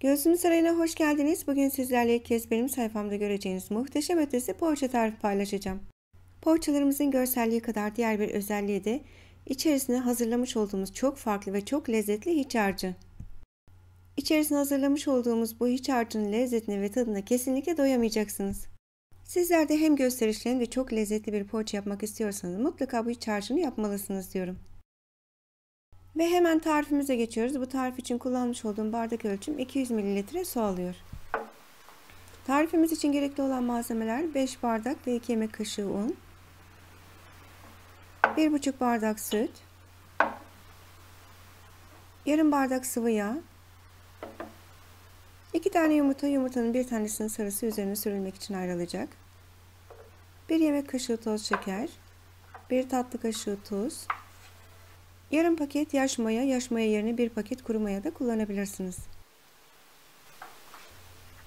Gözlüm Sarayı'na hoş geldiniz. Bugün sizlerle ilk kez benim sayfamda göreceğiniz muhteşem ötesi poğaça tarifi paylaşacağım. Poğaçalarımızın görselliği kadar diğer bir özelliği de içerisine hazırlamış olduğumuz çok farklı ve çok lezzetli hiç harcı. İçerisine hazırlamış olduğumuz bu hiç harcının lezzetine ve tadına kesinlikle doyamayacaksınız. Sizler de hem gösterişli hem de çok lezzetli bir poğaça yapmak istiyorsanız mutlaka bu hiç harcını yapmalısınız diyorum. Ve hemen tarifimize geçiyoruz. Bu tarif için kullanmış olduğum bardak ölçüm 200 ml su alıyor. Tarifimiz için gerekli olan malzemeler 5 bardak ve 2 yemek kaşığı un, 1,5 bardak süt, yarım bardak sıvı yağ, 2 tane yumurta, yumurtanın bir tanesinin sarısı üzerine sürülmek için ayrılacak, 1 yemek kaşığı toz şeker, 1 tatlı kaşığı tuz, Yarım paket yaş maya, yaş maya yerine bir paket kuru maya da kullanabilirsiniz.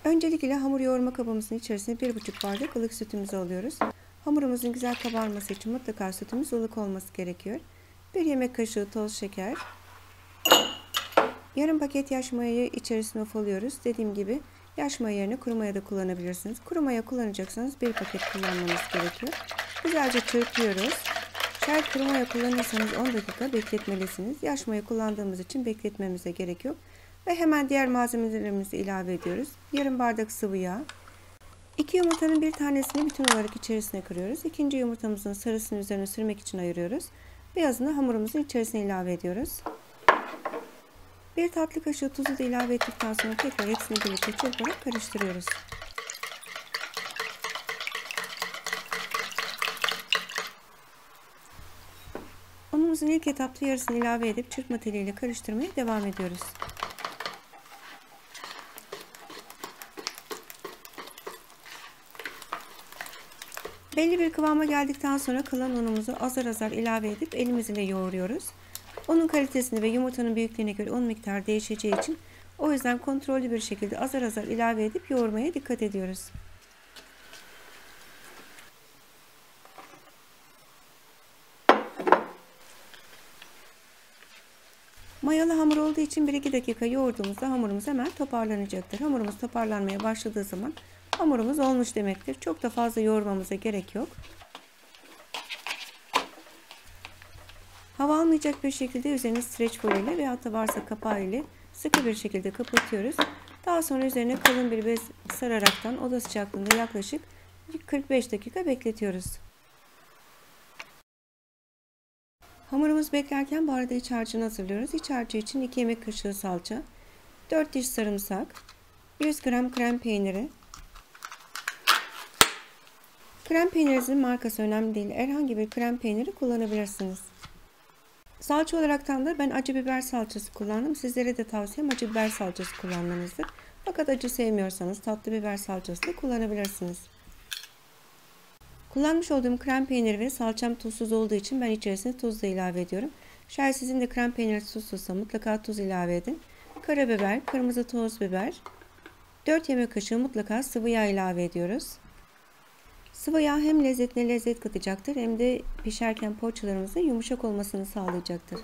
Öncelikle hamur yoğurma kabımızın içerisine bir buçuk bardak ılık sütümüzü alıyoruz. Hamurumuzun güzel kabarması için mutlaka sütümüz ılık olması gerekiyor. Bir yemek kaşığı toz şeker. Yarım paket yaş mayayı içerisine ufalıyoruz. Dediğim gibi yaş maya yerine kuru maya da kullanabilirsiniz. Kuru maya kullanacaksanız bir paket kullanmanız gerekiyor. Güzelce çırpıyoruz. Şayet kuru maya kullanırsanız 10 dakika bekletmelisiniz. Yaş maya kullandığımız için bekletmemize gerek yok. Ve hemen diğer malzemelerimizi ilave ediyoruz. Yarım bardak sıvı yağ. İki yumurtanın bir tanesini bütün olarak içerisine kırıyoruz. İkinci yumurtamızın sarısını üzerine sürmek için ayırıyoruz. Beyazını hamurumuzun içerisine ilave ediyoruz. Bir tatlı kaşığı tuzu da ilave ettikten sonra tekrar hepsini birlikte çırparak karıştırıyoruz. Unumuzun ilk etapta yarısını ilave edip çırpma teliyle karıştırmaya devam ediyoruz. Belli bir kıvama geldikten sonra kalan unumuzu azar azar ilave edip elimiz ile yoğuruyoruz. Unun kalitesini ve yumurtanın büyüklüğüne göre un miktarı değişeceği için o yüzden kontrollü bir şekilde azar azar ilave edip yoğurmaya dikkat ediyoruz. Mayalı hamur olduğu için 1-2 dakika yoğurduğumuzda hamurumuz hemen toparlanacaktır. Hamurumuz toparlanmaya başladığı zaman hamurumuz olmuş demektir. Çok da fazla yoğurmamıza gerek yok. Hava almayacak bir şekilde üzerine streç ile veya da varsa kapağı ile sıkı bir şekilde kapatıyoruz. Daha sonra üzerine kalın bir bez sararaktan oda sıcaklığında yaklaşık 45 dakika bekletiyoruz. Hamurumuz beklerken bu arada iç harcını hazırlıyoruz. İç harcı için 2 yemek kaşığı salça, 4 diş sarımsak, 100 gram krem peyniri. Krem peynirinizin markası önemli değil. Herhangi bir krem peyniri kullanabilirsiniz. Salça olaraktan da ben acı biber salçası kullandım. Sizlere de tavsiyem acı biber salçası kullanmanızdır. Fakat acı sevmiyorsanız tatlı biber salçası da kullanabilirsiniz. Kullanmış olduğum krem peyniri ve salçam tuzsuz olduğu için ben içerisine tuz da ilave ediyorum. Şayet sizin de krem peyniri tuzsuzsa mutlaka tuz ilave edin. Karabiber, kırmızı toz biber, 4 yemek kaşığı mutlaka sıvı yağ ilave ediyoruz. Sıvı yağ hem lezzetine lezzet katacaktır hem de pişerken poğaçalarımızın yumuşak olmasını sağlayacaktır.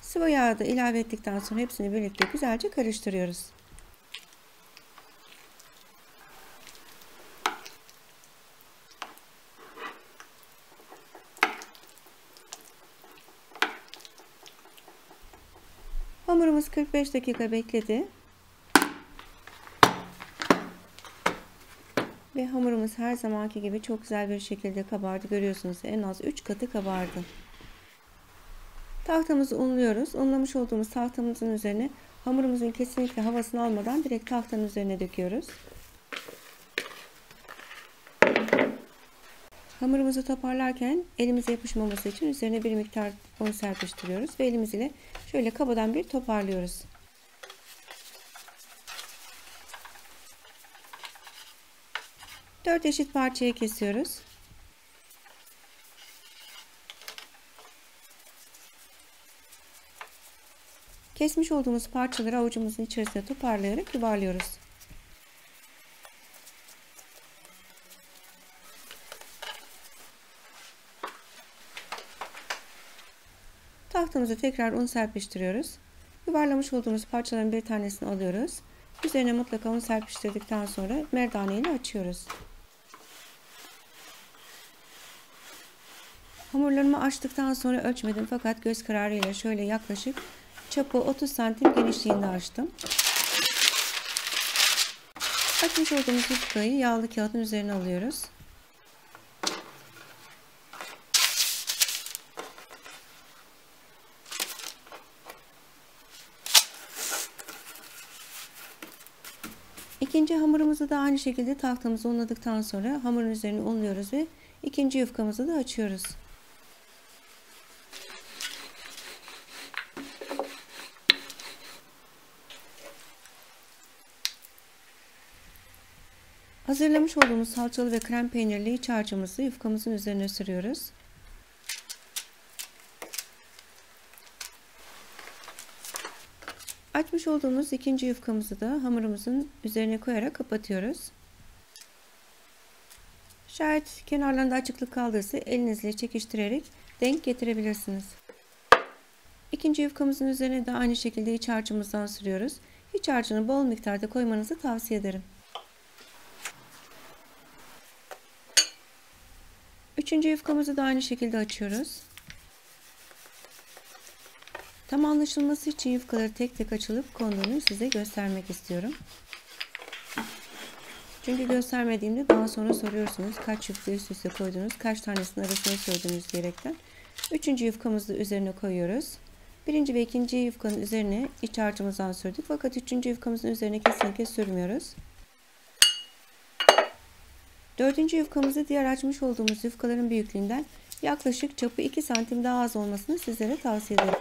Sıvı yağı da ilave ettikten sonra hepsini birlikte güzelce karıştırıyoruz. Hamurumuz 45 dakika bekledi. Ve hamurumuz her zamanki gibi çok güzel bir şekilde kabardı. Görüyorsunuz en az 3 katı kabardı. Tahtamızı unluyoruz. Unlamış olduğumuz tahtamızın üzerine hamurumuzun kesinlikle havasını almadan direkt tahtanın üzerine döküyoruz. Hamurumuzu toparlarken elimize yapışmaması için üzerine bir miktar un serpiştiriyoruz ve elimiz ile şöyle kabadan bir toparlıyoruz. Dört eşit parçaya kesiyoruz. Kesmiş olduğumuz parçaları avucumuzun içerisine toparlayarak yuvarlıyoruz. Tahtamıza tekrar un serpiştiriyoruz. Yuvarlamış olduğumuz parçaların bir tanesini alıyoruz. Üzerine mutlaka un serpiştirdikten sonra merdane ile açıyoruz. Hamurlarımı açtıktan sonra ölçmedim fakat göz kararıyla şöyle yaklaşık çapı 30 santim genişliğinde açtım. Açmış olduğumuz yufkayı yağlı kağıdın üzerine alıyoruz. İkinci hamurumuzu da aynı şekilde tahtamızı unladıktan sonra hamurun üzerine unluyoruz ve ikinci yufkamızı da açıyoruz. Hazırlamış olduğumuz salçalı ve krem peynirli iç harcımızı yufkamızın üzerine sürüyoruz. Olduğumuz ikinci yufkamızı da hamurumuzun üzerine koyarak kapatıyoruz. Şayet kenarlarında açıklık kaldıysa elinizle çekiştirerek denk getirebilirsiniz. İkinci yufkamızın üzerine de aynı şekilde iç harcımızdan sürüyoruz. İç harcını bol miktarda koymanızı tavsiye ederim. Üçüncü yufkamızı da aynı şekilde açıyoruz. Tam anlaşılması için yufkaları tek tek açılıp konduğunu size göstermek istiyorum. Çünkü göstermediğimde daha sonra soruyorsunuz kaç yufka üst üste koydunuz, kaç tanesinin arasına sürdünüz diyerekten. Üçüncü yufkamızı üzerine koyuyoruz. Birinci ve ikinci yufkanın üzerine iç harcımızdan sürdük. Fakat üçüncü yufkamızın üzerine kesinlikle sürmüyoruz. Dördüncü yufkamızı diğer açmış olduğumuz yufkaların büyüklüğünden yaklaşık çapı 2 santim daha az olmasını sizlere tavsiye ederim.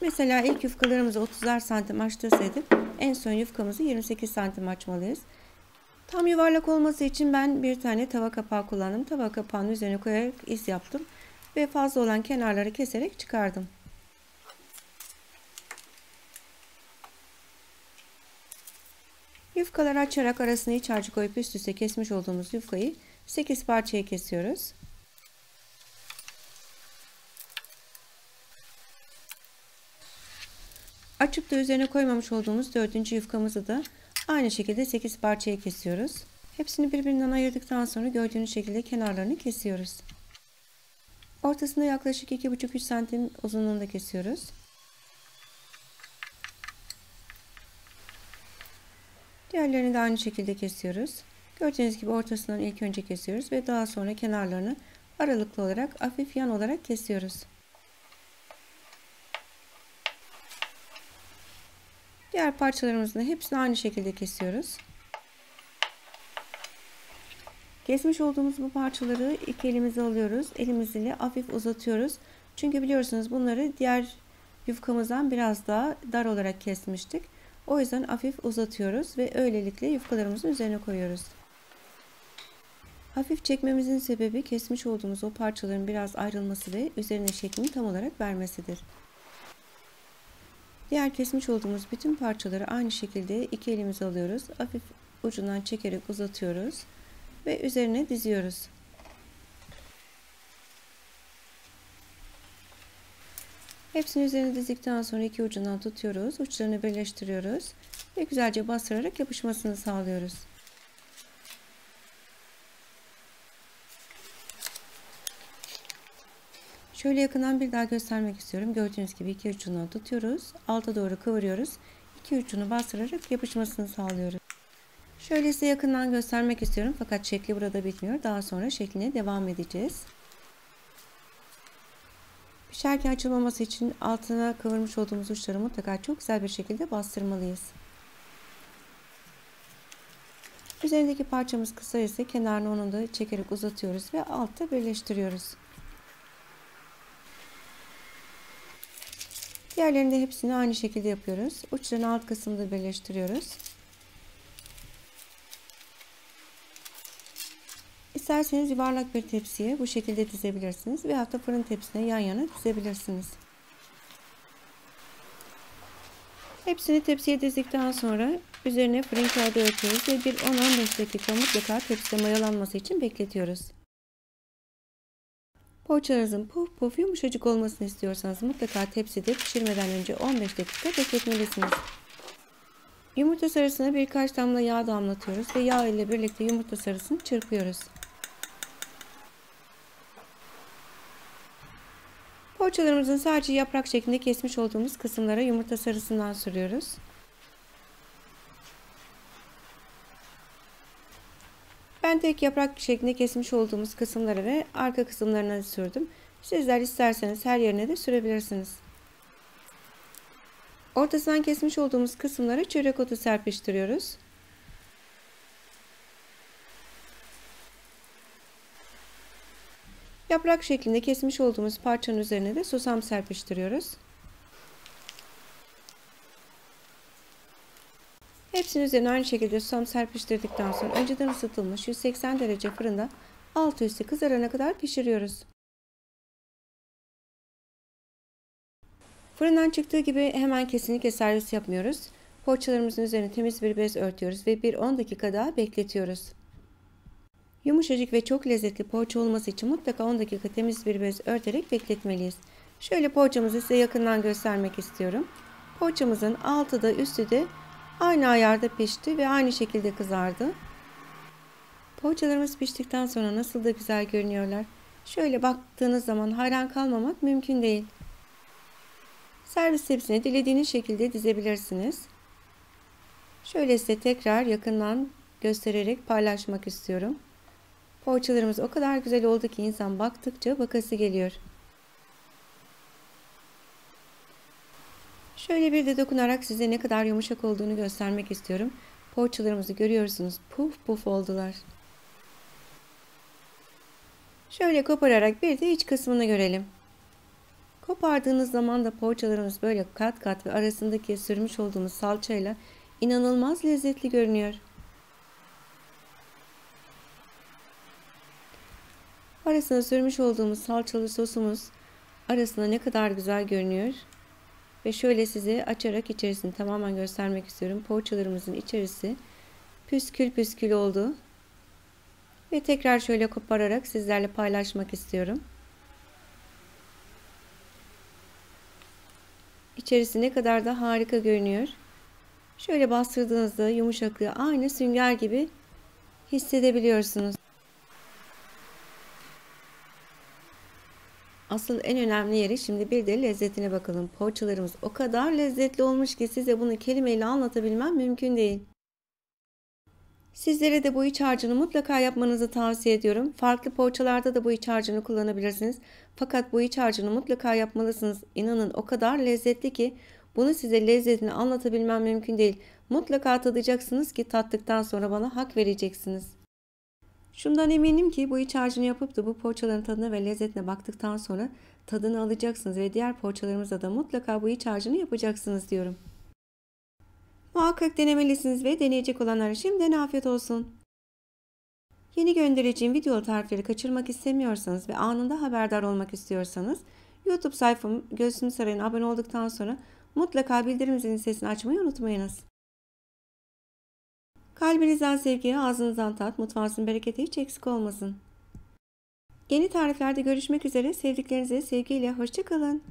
Mesela ilk yufkalarımızı 30'ar santim açtırsaydık en son yufkamızı 28 santim açmalıyız. Tam yuvarlak olması için ben bir tane tava kapağı kullandım. Tava kapağının üzerine koyarak iz yaptım ve fazla olan kenarları keserek çıkardım. Yufkaları açarak arasına iç harcı koyup üst üste kesmiş olduğumuz yufkayı 8 parçaya kesiyoruz. Açıp da üzerine koymamış olduğumuz dördüncü yufkamızı da aynı şekilde 8 parçaya kesiyoruz. Hepsini birbirinden ayırdıktan sonra gördüğünüz şekilde kenarlarını kesiyoruz. Ortasında yaklaşık 2,5-3 santim uzunluğunda kesiyoruz. Diğerlerini de aynı şekilde kesiyoruz. Gördüğünüz gibi ortasından ilk önce kesiyoruz ve daha sonra kenarlarını aralıklı olarak hafif yan olarak kesiyoruz. Diğer parçalarımızın hepsini aynı şekilde kesiyoruz. Kesmiş olduğumuz bu parçaları iki elimize alıyoruz. Elimiz ile hafif uzatıyoruz. Çünkü biliyorsunuz bunları diğer yufkamızdan biraz daha dar olarak kesmiştik. O yüzden hafif uzatıyoruz ve öylelikle yufkalarımızın üzerine koyuyoruz. Hafif çekmemizin sebebi kesmiş olduğumuz o parçaların biraz ayrılması ve üzerine şeklini tam olarak vermesidir. Diğer kesmiş olduğumuz bütün parçaları aynı şekilde iki elimize alıyoruz. Hafif ucundan çekerek uzatıyoruz ve üzerine diziyoruz. Hepsini üzerine dizdikten sonra iki ucundan tutuyoruz. Uçlarını birleştiriyoruz ve güzelce bastırarak yapışmasını sağlıyoruz. Şöyle yakından bir daha göstermek istiyorum. Gördüğünüz gibi iki ucundan tutuyoruz. Alta doğru kıvırıyoruz. İki ucunu bastırarak yapışmasını sağlıyoruz. Şöyle size yakından göstermek istiyorum. Fakat şekli burada bitmiyor. Daha sonra şekline devam edeceğiz. Pişerken açılmaması için altına kıvırmış olduğumuz uçları mutlaka çok güzel bir şekilde bastırmalıyız. Üzerindeki parçamız kısa ise kenarını onun da çekerek uzatıyoruz ve altta birleştiriyoruz. Diğerlerini de hepsini aynı şekilde yapıyoruz. Uçların alt kısmını birleştiriyoruz. İsterseniz yuvarlak bir tepsiye bu şekilde dizebilirsiniz veya da fırın tepsisine yan yana dizebilirsiniz. Hepsini tepsiye dizdikten sonra üzerine fırın kağıdı örtüyoruz ve bir 10-15 dakika mutlaka tepside mayalanması için bekletiyoruz. Poğaçanızın puf puf yumuşacık olmasını istiyorsanız mutlaka tepside pişirmeden önce 15 dakika bekletmelisiniz. Yumurta sarısına birkaç damla yağ damlatıyoruz ve yağ ile birlikte yumurta sarısını çırpıyoruz. Poğaçalarımızın sadece yaprak şeklinde kesmiş olduğumuz kısımlara yumurta sarısından sürüyoruz. Tek yaprak şeklinde kesmiş olduğumuz kısımlara ve arka kısımlarına sürdüm. Sizler isterseniz her yerine de sürebilirsiniz. Ortasından kesmiş olduğumuz kısımlara çörek otu serpiştiriyoruz. Yaprak şeklinde kesmiş olduğumuz parçanın üzerine de susam serpiştiriyoruz. Hepsinin üzerine aynı şekilde susam serpiştirdikten sonra önceden ısıtılmış 180 derece fırında altı üstü kızarana kadar pişiriyoruz. Fırından çıktığı gibi hemen kesinlikle servis yapmıyoruz. Poğaçalarımızın üzerine temiz bir bez örtüyoruz ve bir 10 dakika daha bekletiyoruz. Yumuşacık ve çok lezzetli poğaça olması için mutlaka 10 dakika temiz bir bez örterek bekletmeliyiz. Şöyle poğaçamızı size yakından göstermek istiyorum. Poğaçamızın altı da üstü de aynı ayarda pişti ve aynı şekilde kızardı. Poğaçalarımız piştikten sonra nasıl da güzel görünüyorlar. Şöyle baktığınız zaman hayran kalmamak mümkün değil. Servis tepsine dilediğiniz şekilde dizebilirsiniz. Şöyle size tekrar yakından göstererek paylaşmak istiyorum. Poğaçalarımız o kadar güzel oldu ki insan baktıkça bakası geliyor. Şöyle bir de dokunarak size ne kadar yumuşak olduğunu göstermek istiyorum. Poğaçalarımızı görüyorsunuz. Puf puf oldular. Şöyle kopararak bir de iç kısmını görelim. Kopardığınız zaman da poğaçalarımız böyle kat kat ve arasındaki sürmüş olduğumuz salçayla inanılmaz lezzetli görünüyor. Arasına sürmüş olduğumuz salçalı sosumuz arasında ne kadar güzel görünüyor. Ve şöyle size açarak içerisini tamamen göstermek istiyorum. Poğaçalarımızın içerisi püskül püskül oldu. Ve tekrar şöyle kopararak sizlerle paylaşmak istiyorum. İçerisi ne kadar da harika görünüyor. Şöyle bastırdığınızda yumuşaklığı aynı sünger gibi hissedebiliyorsunuz. Asıl en önemli yeri şimdi bir de lezzetine bakalım. Poğaçalarımız o kadar lezzetli olmuş ki size bunu kelimeyle anlatabilmem mümkün değil. Sizlere de bu iç harcını mutlaka yapmanızı tavsiye ediyorum. Farklı poğaçalarda da bu iç harcını kullanabilirsiniz. Fakat bu iç harcını mutlaka yapmalısınız. İnanın o kadar lezzetli ki bunu size lezzetini anlatabilmem mümkün değil. Mutlaka tadacaksınız ki tattıktan sonra bana hak vereceksiniz. Şundan eminim ki bu iç harcını yapıp da bu poğaçaların tadına ve lezzetine baktıktan sonra tadını alacaksınız ve diğer poğaçalarımızda da mutlaka bu iç harcını yapacaksınız diyorum. Muhakkak denemelisiniz ve deneyecek olanlara şimdiden afiyet olsun. Yeni göndereceğim video tarifleri kaçırmak istemiyorsanız ve anında haberdar olmak istiyorsanız YouTube sayfam Gözüm Sarayı'na abone olduktan sonra mutlaka bildirim zilinin sesini açmayı unutmayınız. Kalbinizden sevgi, ağzınızdan tat, mutfağınızın bereketi hiç eksik olmasın. Yeni tariflerde görüşmek üzere. Sevdiklerinize sevgiyle hoşçakalın.